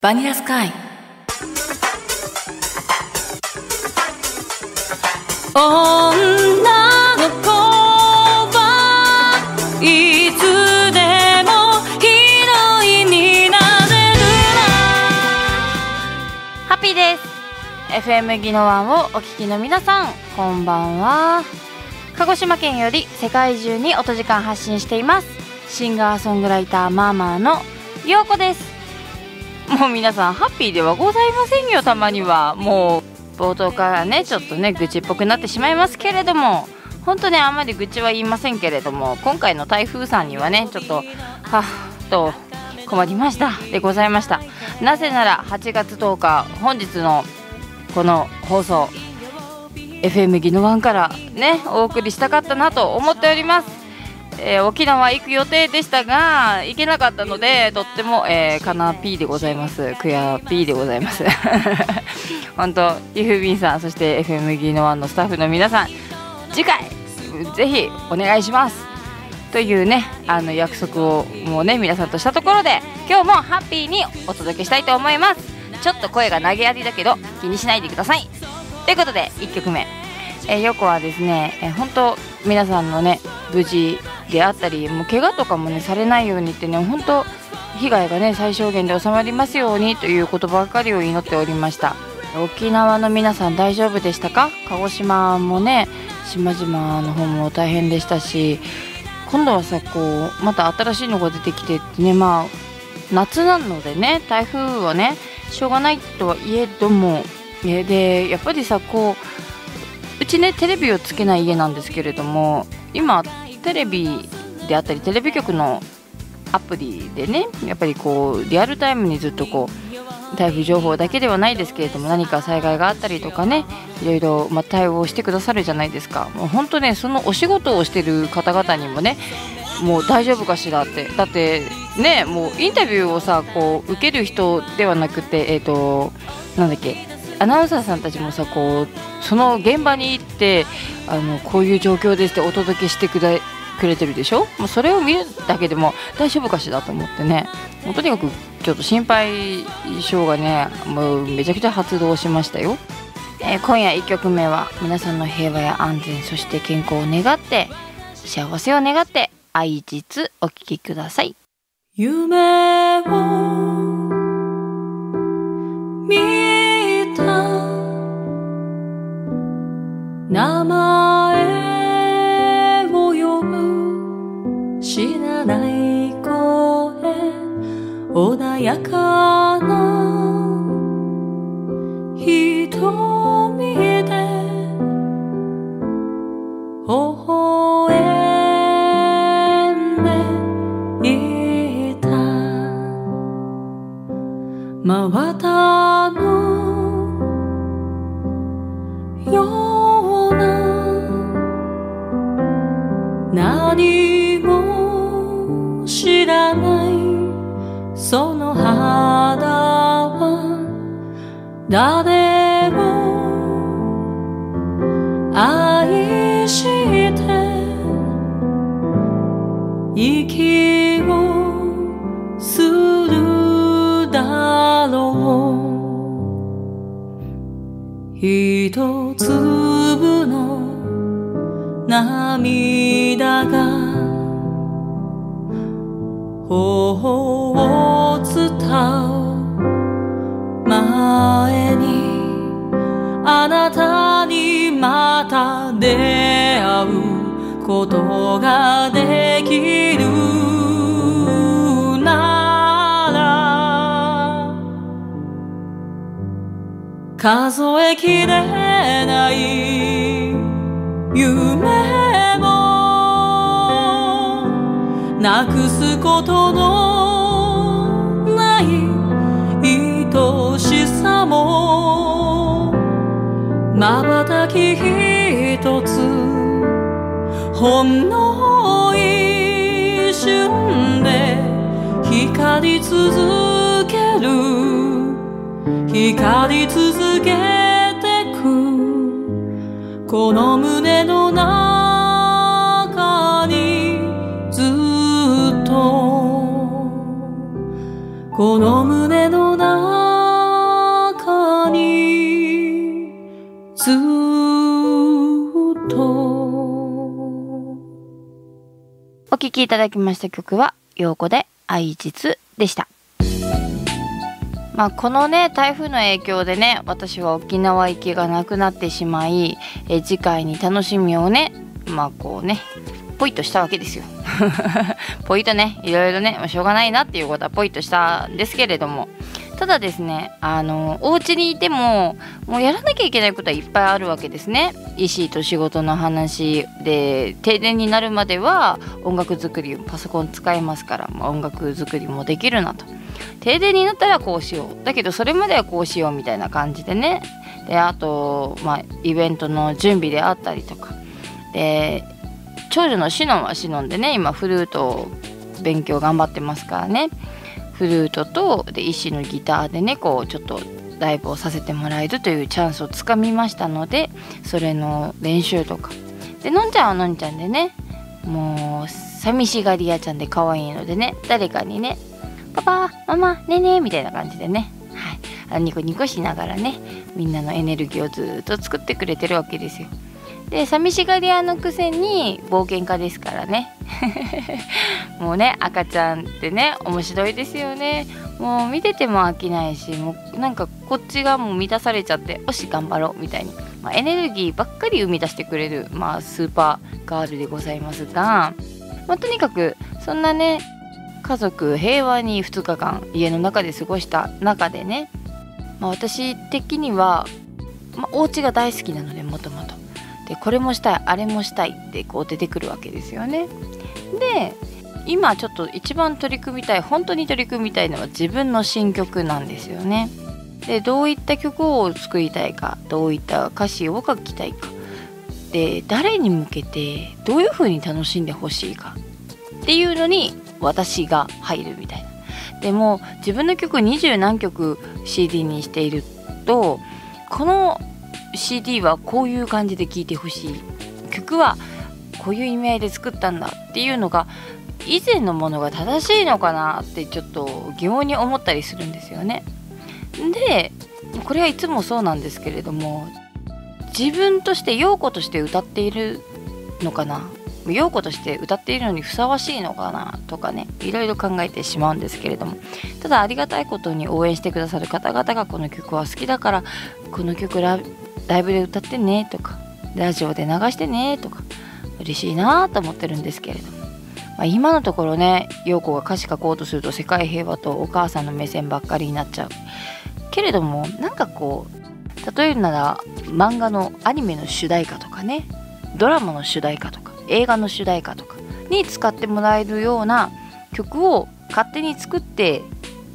バニラスカイ。女の子はいつでもヒロインになれるな。ハッピーです。FM ギノワンをお聞きの皆さんこんばんは。鹿児島県より世界中に音時間発信しています。シンガーソングライターマーマーのようこです。もう皆さんハッピーではございませんよたまには。もう冒頭からねちょっとね愚痴っぽくなってしまいますけれども本当ねあんまり愚痴は言いませんけれども今回の台風さんにはねちょっとはっと困りましたでございました。なぜなら8月10日本日のこの放送 FM ギノワンからねお送りしたかったなと思っております、えー沖縄行く予定でしたが行けなかったのでとっても、えー、かな P でございます。クヤ P でございます。本当ゆふびんさんそして FM ギノワンのスタッフの皆さん次回ぜひお願いします。というねあの約束をもうね皆さんとしたところで今日もハッピーにお届けしたいと思います。ちょっと声が投げやりだけど気にしないでください。ということで1曲目、えー、ヨコはですね、えー本当皆さんのね無事であったりもう怪我とかもねされないようにってね本当被害がね最小限で収まりますようにということばかりを祈っておりました。沖縄の皆さん大丈夫でしたか？鹿児島もね島々の方も大変でしたし今度はさこうまた新しいのが出てきてってねまあ夏なのでね台風はねしょうがないとはいえどもえでやっぱりさこうちねテレビをつけない家なんですけれども今テレビであったりテレビ局のアプリでねやっぱりこうリアルタイムにずっとこう台風情報だけではないですけれども何か災害があったりとかねいろいろ、ま、対応してくださるじゃないですか。もう本当ねそのお仕事をしてる方々にもねもう大丈夫かしらって。だってねもうインタビューをさこう受ける人ではなくてえっ、となんだっけアナウンサーさんたちもさこうその現場に行ってあのこういう状況ですってお届けしてくれくれてるでしょ？もうそれを見るだけでも大丈夫かしらと思ってね。もうとにかくちょっと心配性がねもうめちゃくちゃ発動しましたよ、えー今夜1曲目は皆さんの平和や安全そして健康を願って幸せを願って愛実お聴きください。夢を名前を呼ぶ。知らない声。穏やかな瞳で微笑んでいた。真誰も愛して息をするだろう。一粒の涙が頬を伝う。前出会うことができるなら数えきれない夢もなくすことのない愛しさも瞬き一つほんの一瞬で光り続ける。光り続けてく。この胸の中にずっと。この胸きいただきました曲は、陽子で愛実でした。まあ、このね台風の影響でね私は沖縄行きがなくなってしまいえ次回に楽しみをねまあこうねポイッとしたわけですよ ポイッとねいろいろね、しょうがないなっていうことはポイッとしたんですけれどもただですねあのお家にいてももうやらなきゃいけないことはいっぱいあるわけですね。医師と仕事の話で停電になるまでは音楽作りパソコン使いますから、まあ音楽作りもできるなと。停電になったらこうしよう。だけどそれまではこうしようみたいな感じでね。であと、まあ、イベントの準備であったりとか。で長女のシノンはシノンでね今フルートを勉強頑張ってますからね。フルートとで石のギターでねこうちょっとライブをさせてもらえるというチャンスをつかみましたのでそれの練習とか。でのんちゃんはのんちゃんでねもう寂しがり屋ちゃんで可愛いのでね誰かにねパパママねねみたいな感じでねはい。あニコニコしながらねみんなのエネルギーをずっと作ってくれてるわけですよ。で寂しがり屋のくせに冒険家ですからね。もうね赤ちゃんってね面白いですよね。もう見てても飽きないしもうなんかこっちがもう満たされちゃってよし頑張ろうみたいに、まあ、エネルギーばっかり生み出してくれる、まあ、スーパーガールでございますが、まあ、とにかくそんなね家族平和に2日間家の中で過ごした中でね、まあ、私的には、まあ、お家が大好きなのでもともとでこれもしたいあれもしたいってこう出てくるわけですよね。で今ちょっと一番取り組みたい本当に取り組みたいのは自分の新曲なんですよね。でどういった曲を作りたいかどういった歌詞を書きたいか。で誰に向けてどういう風に楽しんでほしいか。っていうのに私が入るみたいな。でも自分の曲二十何曲 CD にしているとこの CD はこういう感じで聴いてほしい曲はこういう意味合いで作ったんだっていうのが以前のものが正しいのかなってちょっと疑問に思ったりするんですよね。でこれはいつもそうなんですけれども自分として陽子として歌っているのかな？陽子として歌っているのにふさわしいのかなとかねいろいろ考えてしまうんですけれども。ただありがたいことに応援してくださる方々がこの曲は好きだからこの曲ラライブで歌ってねとかラジオで流してねとか嬉しいなと思ってるんですけれども、まあ、今のところね陽子が歌詞書こうとすると世界平和とお母さんの目線ばっかりになっちゃうけれどもなんかこう例えるなら漫画のアニメの主題歌とかねドラマの主題歌とか映画の主題歌とかに使ってもらえるような曲を勝手に作って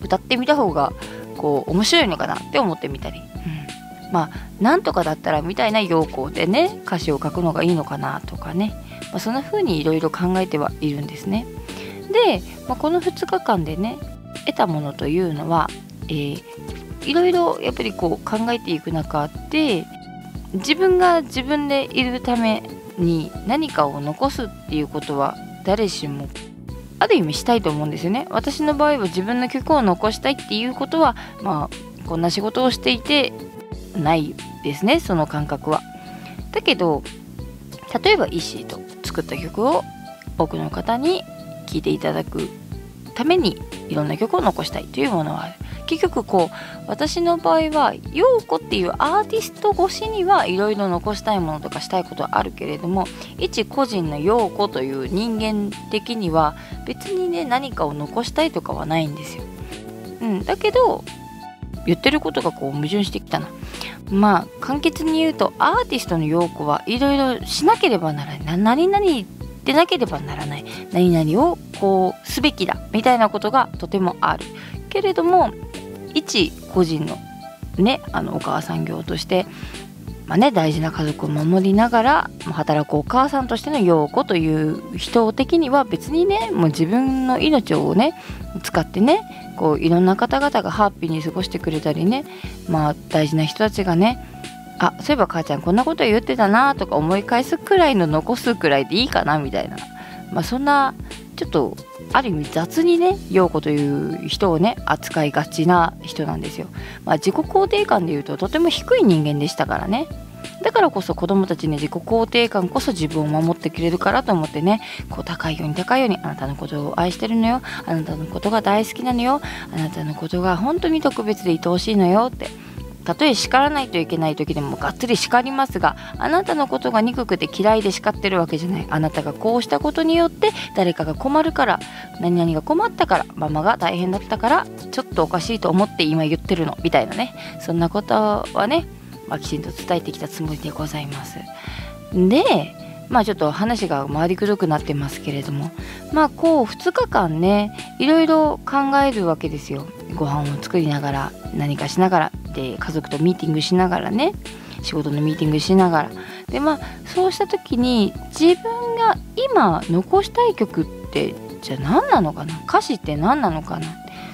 歌ってみた方がこう面白いのかなって思ってみたり、うん、まあなんとかだったらみたいな要項でね歌詞を書くのがいいのかなとかね、まあ、そんな風にいろいろ考えてはいるんですね。で、まあ、この2日間でね得たものというのは、えー、いろいろやっぱりこう考えていく中で自分が自分でいるために何かを残すっていうことは誰しもある意味したいと思うんですよね。私の場合は自分の曲を残したいっていうことはまあこんな仕事をしていてないですねその感覚は。だけど例えばイッシーと作った曲を多くの方に聴いていただくためにいろんな曲を残したいというものはある。結局こう私の場合は陽子っていうアーティスト越しにはいろいろ残したいものとかしたいことはあるけれども一個人の陽子という人間的には別にね何かを残したいとかはないんですよ。うん、だけど言ってることがこう矛盾してきたな。まあ簡潔に言うとアーティストの陽子はいろいろしなければならない何々でなければならない何々をこうすべきだみたいなことがとてもあるけれども一個人のねあのお母さん業として、まあね、大事な家族を守りながら働くお母さんとしての陽子という人的には別にねもう自分の命をね使ってねこういろんな方々がハッピーに過ごしてくれたりねまあ大事な人たちがねあそういえば母ちゃんこんなこと言ってたなとか思い返すくらいの残すくらいでいいかなみたいな。まあ、そんなちょっとある意味雑にね陽子という人をね扱いがちな人なんですよ。まあ、自己肯定感でいうととても低い人間でしたからね。だからこそ子供たちに自己肯定感こそ自分を守ってくれるからと思ってねこう高いように高いようにあなたのことを愛してるのよあなたのことが大好きなのよあなたのことが本当に特別で愛おしいのよってたとえ叱らないといけない時でもがっつり叱りますがあなたのことが憎くて嫌いで叱ってるわけじゃない。あなたがこうしたことによって誰かが困るから何々が困ったからママが大変だったからちょっとおかしいと思って今言ってるの。みたいなね。そんなことはね、まあ、きちんと伝えてきたつもりでございます。でまあちょっと話が回りくどくなってますけれども。まあこう2日間ねいろいろ考えるわけですよ。ご飯を作りながら何かしながらで家族とミーティングしながらね仕事のミーティングしながら。でまあそうした時に自分が今残したい曲ってじゃあ何なのかな？歌詞って何なのかな？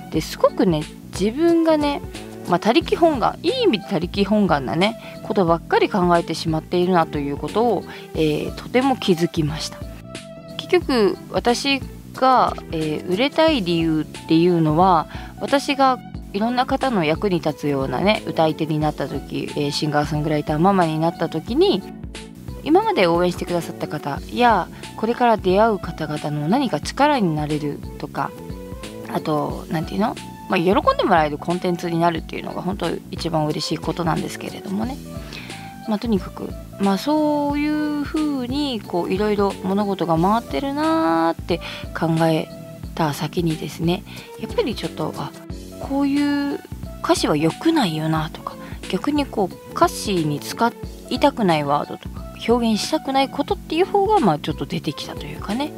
ってすごくね自分がねまあ、他力本願いい意味で他力本願なねことばっかり考えてしまっているなということを、えー、とても気づきました。結局私が、えー、売れたい理由っていうのは私がいろんな方の役に立つようなね歌い手になった時、えー、シンガーソングライターママになった時に今まで応援してくださった方やこれから出会う方々の何か力になれるとかあと何て言うの、まあ、喜んでもらえるコンテンツになるっていうのが本当一番嬉しいことなんですけれどもね、まあ、とにかく、まあ、そういうふうにいろいろ物事が回ってるなーって考えた先にですねやっぱりちょっとあこういう歌詞は良くないよなとか逆にこう歌詞に使いたくないワードとか表現したくないことっていう方がまあちょっと出てきたというかね。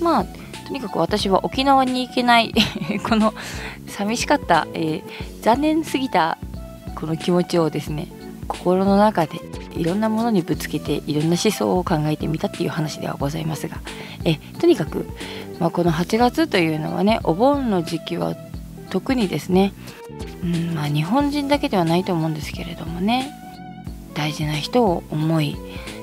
まあとにかく私は沖縄に行けない この寂しかった、えー、残念すぎたこの気持ちをですね心の中でいろんなものにぶつけていろんな思想を考えてみたっていう話ではございますがえとにかく、まあ、この8月というのはねお盆の時期は特にですね、うんまあ、日本人だけではないと思うんですけれどもね大事な人を思い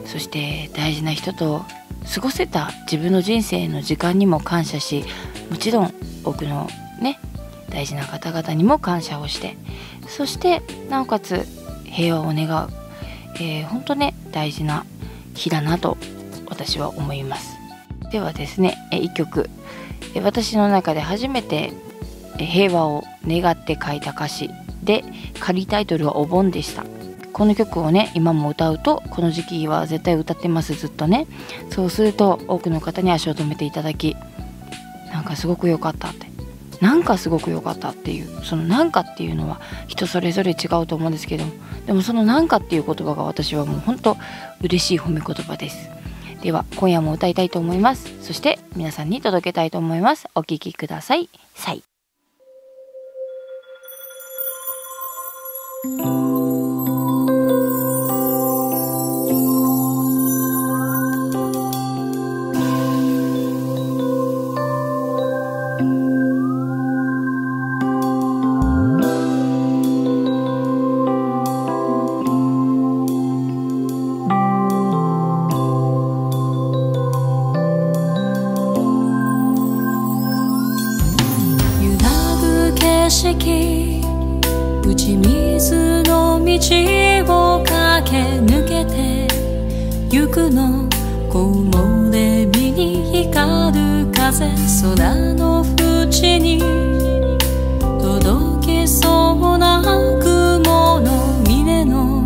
そして大事な人と過ごせた自分の人生の時間にも感謝しもちろん多くのね大事な方々にも感謝をしてそしてなおかつ平和を願う、えー、本当ね大事な日だなと私は思います。ではですね1曲。私の中で初めて平和を願って書いた歌詞で仮タイトルは「お盆」でした。この曲をね今も歌うとこの時期は絶対歌ってますずっとね。そうすると多くの方に足を止めていただきなんかすごく良かったって。なんかすごく良かったっていうそのなんかっていうのは人それぞれ違うと思うんですけどでもそのなんかっていう言葉が私はもうほんと嬉しい褒め言葉です。では今夜も歌いたいと思います。そして皆さんに届けたいと思います。お聴きください。さい。打ち水の道を駆け抜けてゆくの木漏れ日に光る風空の淵に。届けそうな雲の峰の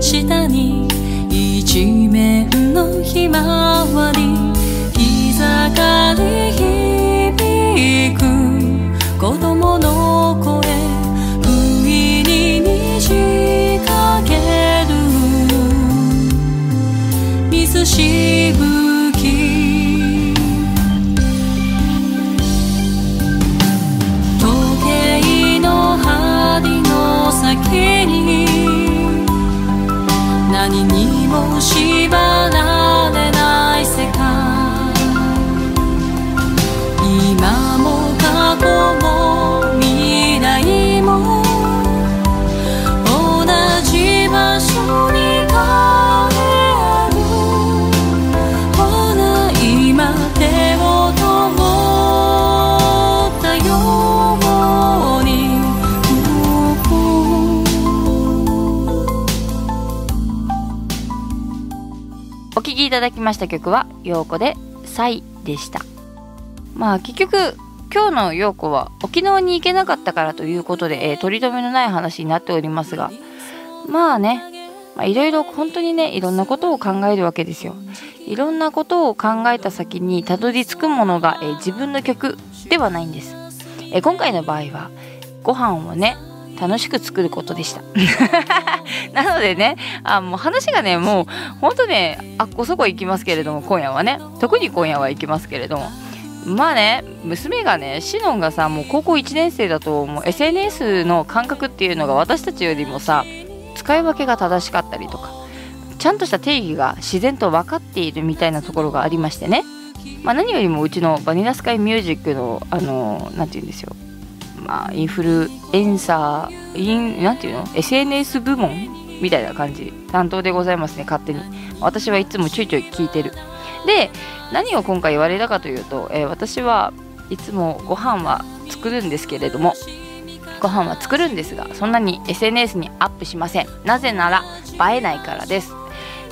下に一面のひまわり。膝かり響くしぶただきました曲は陽子で「サイ」でした。まあ結局今日の陽子は沖縄に行けなかったからということで、えー、取り留めのない話になっておりますがまあねいろいろ本当にねいろんなことを考えるわけですよ。いろんなことを考えた先にたどり着くものが、えー、自分の曲ではないんです、えー、今回の場合はご飯をね楽しく作ることでした。なのでねあもう話がねもうほんとねあっこそこ行きますけれども今夜はね。特に今夜は行きますけれども。まあね娘がねシノンがさもう高校1年生だともう。SNS の感覚っていうのが私たちよりもさ使い分けが正しかったりとかちゃんとした定義が自然と分かっているみたいなところがありましてね、まあ、何よりもうちのバニラスカイミュージックのあの何て言うんですよ。まあ、インフルエンサー、イン、なんていうの ?SNS 部門みたいな感じ。担当でございますね、勝手に。私はいつもちょいちょい聞いてる。で、何を今回言われたかというと、えー、私はいつもご飯は作るんですけれども、ご飯は作るんですが、そんなに SNS にアップしません。なぜなら、映えないからです。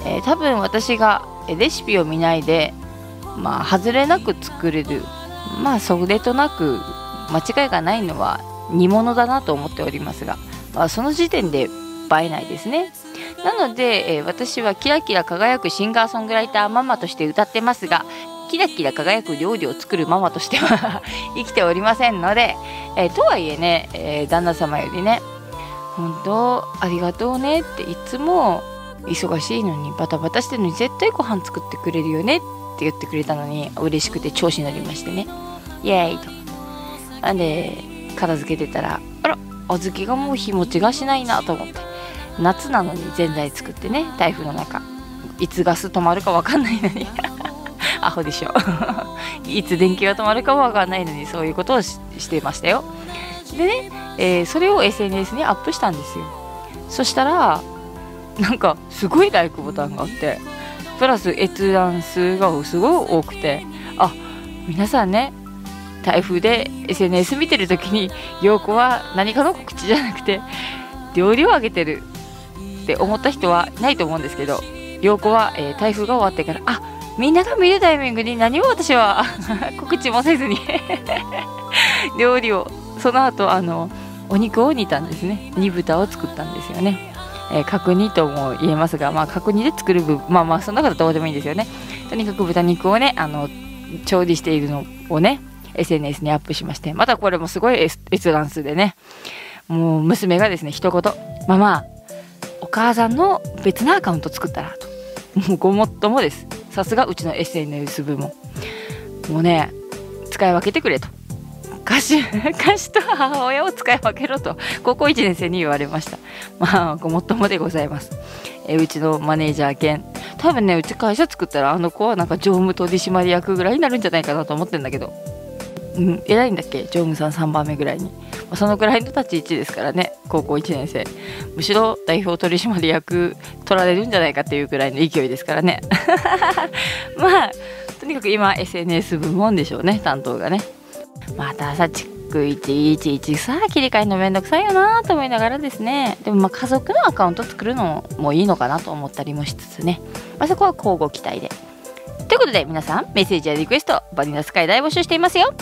えー、多分私がレシピを見ないで、まあ、外れなく作れる、まあ、それとなく間違いがないのは煮物だなと思っておりますが、まあ、その時点で映えないですね。なので、えー、私はキラキラ輝くシンガーソングライターママとして歌ってますがキラキラ輝く料理を作るママとしては 生きておりませんので、えー、とはいえね、えー、旦那様よりね本当ありがとうねっていつも忙しいのにバタバタしてるのに絶対ご飯作ってくれるよねって言ってくれたのに嬉しくて調子になりましてね。イエーイと。なんで片付けてたらあら小豆がもう日持ちがしないなと思って。夏なのにぜんざい作ってね台風の中。いつガス止まるか分かんないのに。アホでしょ。いつ電気が止まるかも分かんないのにそういうことをしてましたよ。でね、えー、それを SNS にアップしたんですよ。そしたらなんかすごいライクボタンがあって。プラス閲覧数がすごい多くて。あ皆さんね台風で SNS 見てる時に陽子は何かの告知じゃなくて料理をあげてるって思った人はいないと思うんですけど陽子は、えー、台風が終わってからあみんなが見るタイミングに何も私は 告知もせずに 料理をその後あのお肉を煮たんですね。煮豚を作ったんですよね、えー、角煮とも言えますが、まあ、角煮で作る部分まあまあそんなことどうでもいいんですよね。とにかく豚肉をねあの調理しているのをね SNS にアップしまして、またこれもすごい閲覧数でね、もう娘がですね、一言、ママ、お母さんの別のアカウント作ったらと。もうごもっともです。さすがうちの SNS 部門。もうね、使い分けてくれと。歌手、歌手と母親を使い分けろと、高校1年生に言われました。まあ、ごもっともでございます。えうちのマネージャー兼、多分ね、うち会社作ったらあの子はなんか常務取締役ぐらいになるんじゃないかなと思ってんだけど、うん、偉いんだっけ？常務さん3番目ぐらいに、ま、そのぐらいの立ち位置ですからね。高校1年生。むしろ代表取締役取られるんじゃないかっていうぐらいの勢いですからね。まあとにかく今 SNS 部門でしょうね担当がね。またさチック111さあ切り替えのめんどくさいよなと思いながらですね。でもまあ家族のアカウント作るのもいいのかなと思ったりもしつつね、まあ、そこは交互期待で。ということで皆さんメッセージやリクエストバニラスカイ大募集していますよ。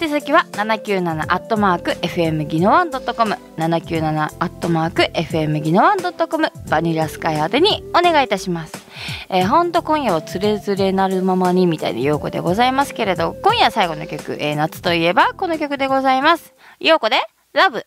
宛先は797アットマーク FM ギノワンドットコム797アットマーク FM ギノワンドットコムバニラスカイ宛てにお願いいたします。えー、ほんと今夜はつれづれなるままにみたいな陽子でございますけれど今夜最後の曲、えー、夏といえばこの曲でございます。陽子でラブ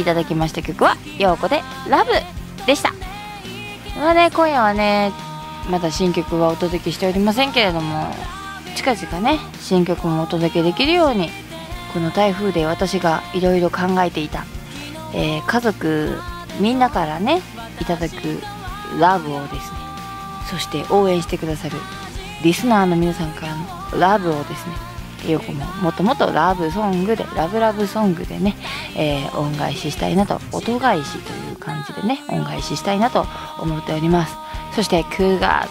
きいただきました曲は陽子でラブでした。まあね今夜はねまだ新曲はお届けしておりませんけれども近々ね新曲もお届けできるようにこの台風で私がいろいろ考えていた、えー、家族みんなからねいただくラブをですねそして応援してくださるリスナーの皆さんからのラブをですねよくももともとラブソングでラブラブソングでね、えー、恩返ししたいなと音返しという感じでね恩返ししたいなと思っております。そして9月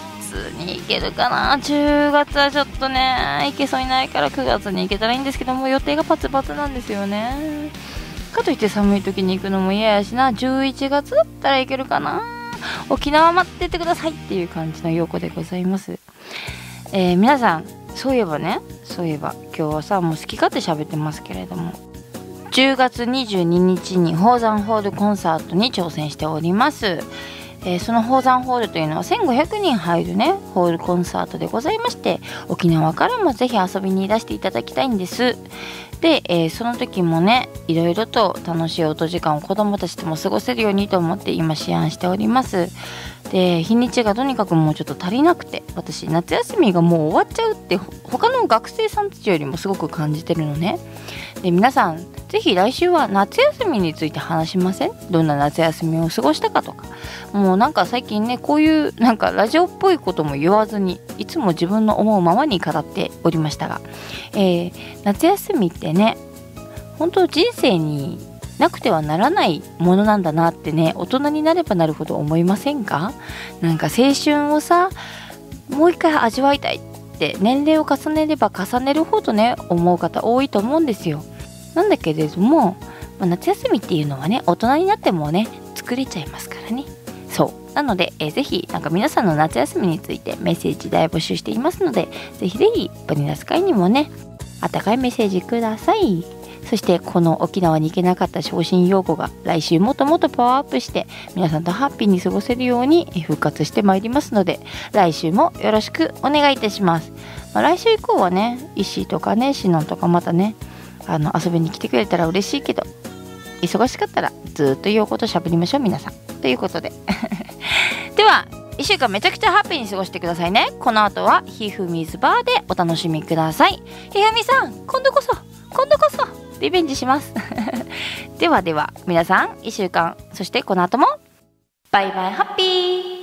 に行けるかな？10月はちょっとね行けそうにないから9月に行けたらいいんですけども予定がパツパツなんですよね。かといって寒い時に行くのも嫌やしな。11月だったらいけるかな？沖縄待っててくださいっていう感じの陽子でございます。えー、皆さんそういえばねそういえば今日はさもう好き勝手喋ってますけれども。10月22日に宝山ホールコンサートに挑戦しております。えー、その宝山ホールというのは1500人入るねホールコンサートでございまして沖縄からもぜひ遊びにいらしていただきたいんです。で、えー、その時もねいろいろと楽しい音時間を子どもたちとも過ごせるようにと思って今試案しております。で日にちがとにかくもうちょっと足りなくて私夏休みがもう終わっちゃうって他の学生さんたちよりもすごく感じてるのね。で皆さんぜひ来週は夏休みについて話しません？どんな夏休みを過ごしたかとか。もうなんか最近ねこういうなんかラジオっぽいことも言わずにいつも自分の思うままに語っておりましたが、えー、夏休みってね本当人生になくてはならないものなんだなってね大人になればなるほど思いませんか？なんか青春をさもう一回味わいたいって年齢を重ねれば重ねるほどね思う方多いと思うんですよ。なんだけれども、まあ、夏休みっていうのはね大人になってもね作れちゃいますからね。そう。なので、えー、ぜひなんか皆さんの夏休みについてメッセージ大募集していますのでぜひぜひバニラスカイにもねあかいメッセージください。そしてこの沖縄に行けなかった昇進用語が来週もっともっとパワーアップして皆さんとハッピーに過ごせるように復活してまいりますので来週もよろしくお願いいたします、まあ、来週以降はね石とかねシノンとかまたねあの遊びに来てくれたら嬉しいけど忙しかったらずっと言うこと喋りましょう皆さん。ということで。では1週間めちゃくちゃハッピーに過ごしてくださいね。この後はひふみずバーでお楽しみください。ひふみさん今度こそ今度こそリベンジします。ではでは皆さん1週間そしてこの後もバイバイハッピー。